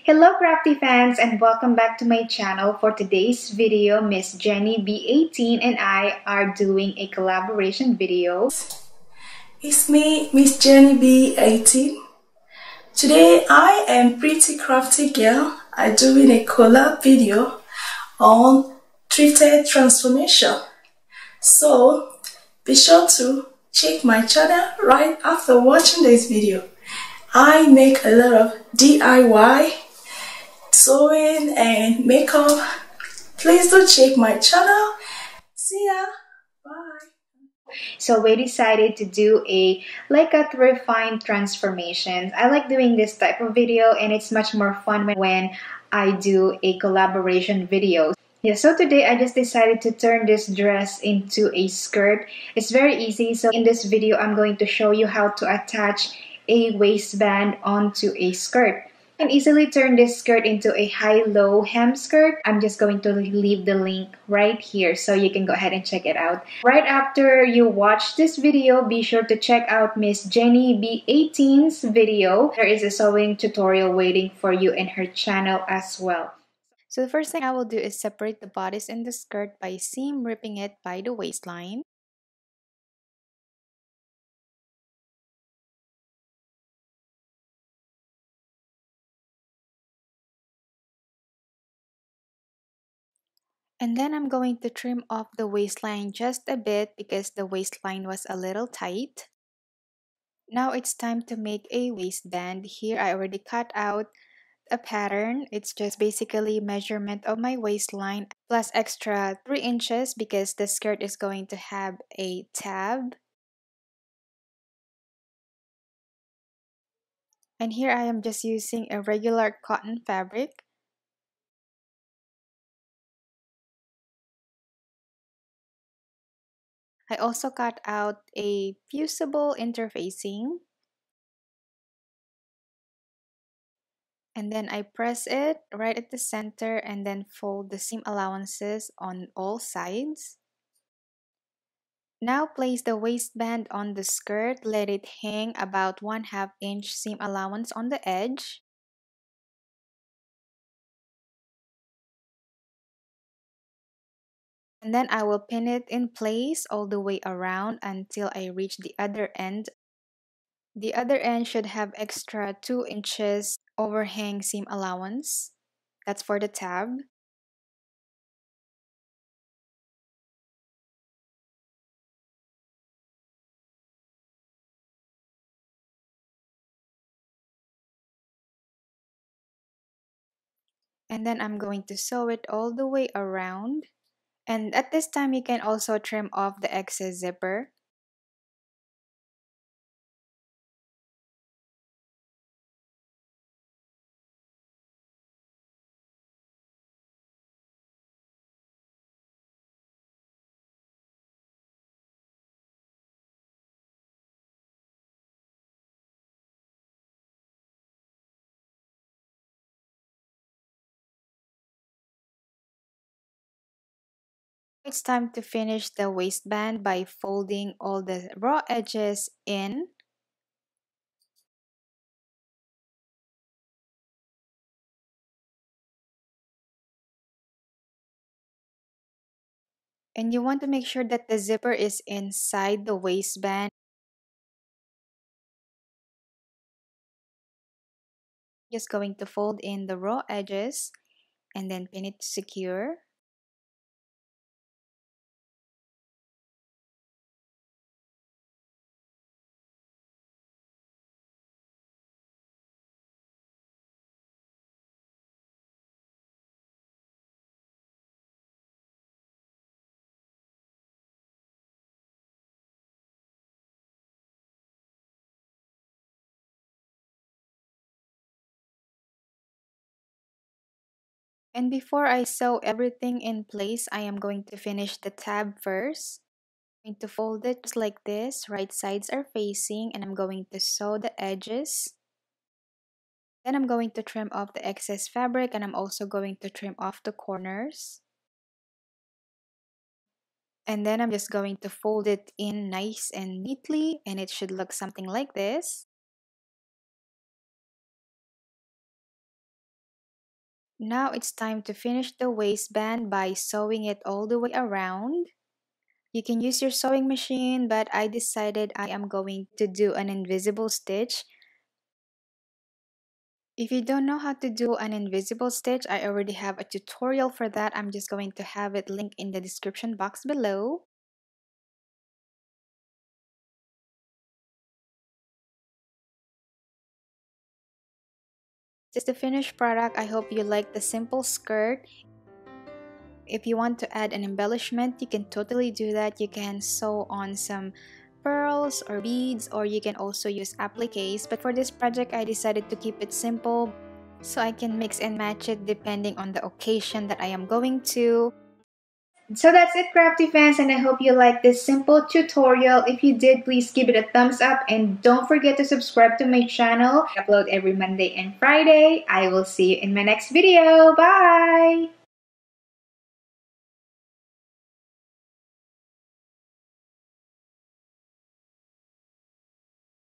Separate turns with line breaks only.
Hello crafty fans and welcome back to my channel. For today's video, Miss Jenny B18 and I are doing a collaboration video.
It's me, Miss Jenny B18. Today I am Pretty Crafty Girl. I'm doing a collab video on thrifted transformation. So be sure to check my channel right after watching this video. I make a lot of DIY, sewing and makeup. Please do check my channel. See ya. Bye.
So we decided to do a like a refined transformation. I like doing this type of video and it's much more fun when I do a collaboration video. Yeah, so today I just decided to turn this dress into a skirt. It's very easy. So in this video, I'm going to show you how to attach a waistband onto a skirt. and easily turn this skirt into a high-low hem skirt. I'm just going to leave the link right here so you can go ahead and check it out. Right after you watch this video, be sure to check out Miss Jenny B18's video. There is a sewing tutorial waiting for you in her channel as well. So the first thing I will do is separate the bodice and the skirt by seam ripping it by the waistline. And then I'm going to trim off the waistline just a bit because the waistline was a little tight. Now it's time to make a waistband. Here I already cut out a pattern. It's just basically measurement of my waistline plus extra 3 inches because the skirt is going to have a tab. And here I am just using a regular cotton fabric. I also cut out a fusible interfacing. And then I press it right at the center and then fold the seam allowances on all sides. Now place the waistband on the skirt, let it hang about 1 half inch seam allowance on the edge. And then I will pin it in place all the way around until I reach the other end. The other end should have extra 2 inches overhang seam allowance. That's for the tab. And then I'm going to sew it all the way around. And at this time, you can also trim off the excess zipper. It's time to finish the waistband by folding all the raw edges in. And you want to make sure that the zipper is inside the waistband. Just going to fold in the raw edges and then pin it secure. And before I sew everything in place, I am going to finish the tab first. I'm going to fold it just like this. Right sides are facing and I'm going to sew the edges. Then I'm going to trim off the excess fabric and I'm also going to trim off the corners. And then I'm just going to fold it in nice and neatly and it should look something like this. Now it's time to finish the waistband by sewing it all the way around. You can use your sewing machine, but I decided I am going to do an invisible stitch. If you don't know how to do an invisible stitch, I already have a tutorial for that. I'm just going to have it linked in the description box below. This is the finished product. I hope you like the simple skirt. If you want to add an embellishment, you can totally do that. You can sew on some pearls or beads or you can also use appliques. But for this project, I decided to keep it simple so I can mix and match it depending on the occasion that I am going to. So that's it crafty fans and I hope you like this simple tutorial. If you did, please give it a thumbs up and don't forget to subscribe to my channel. I upload every Monday and Friday. I will see you in my next video. Bye!